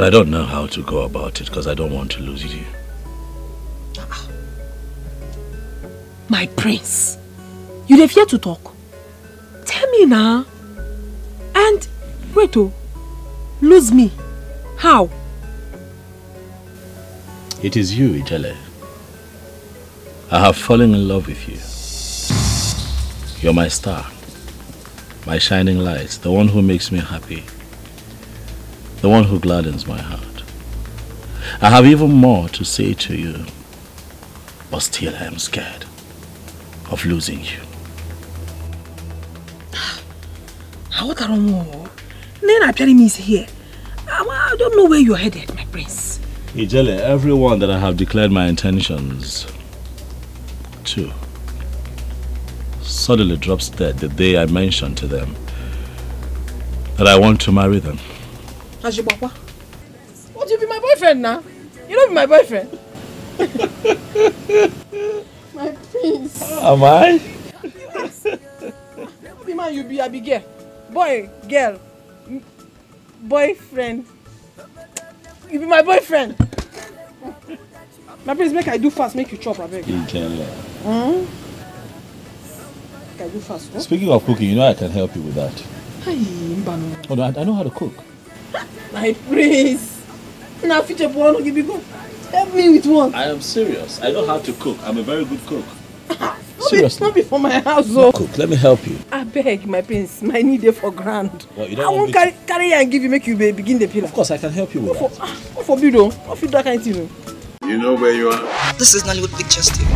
But I don't know how to go about it because I don't want to lose you. Ah. My prince, you dey fear to talk? Tell me now. And wait oh, lose me? How? It is you, Ijele. I have fallen in love with you. You're my star, my shining light, the one who makes me happy, the one who gladdens my heart. I have even more to say to you, but still I am scared of losing you. What are you Then appearing is here. I, don't know where you're headed, my prince. Ijele, everyone that I have declared my intentions to suddenly drops dead the day I mentioned to them that I want to marry them. Ajibapa, what you be my boyfriend now? You don't be my boyfriend. my prince. Am I? Yes. the man you be Abigail. Boy, girl, boyfriend. You be my boyfriend. my prince, make I do fast, make you chop, abeg. Ijele. Hmm? Make I do fast. Huh? Speaking of cooking, you know I can help you with that. Hey, Mbano. Oh no, I, I know how to cook. My prince. Now, future boy, no give me go. Help me with one. I am serious. I know how to cook. I'm a very good cook. No be, no be for my house, oh. Cook, let me help you. I beg, my prince. My need dey for ground. What, you I don't want won't me carry, carry and give you, make you be- begin the pillar. Of course, I can help you with For, that. ah, what forbid, oh. What fit that kind of thing, oh. You know where you are? This is Nollywood Pictures TV.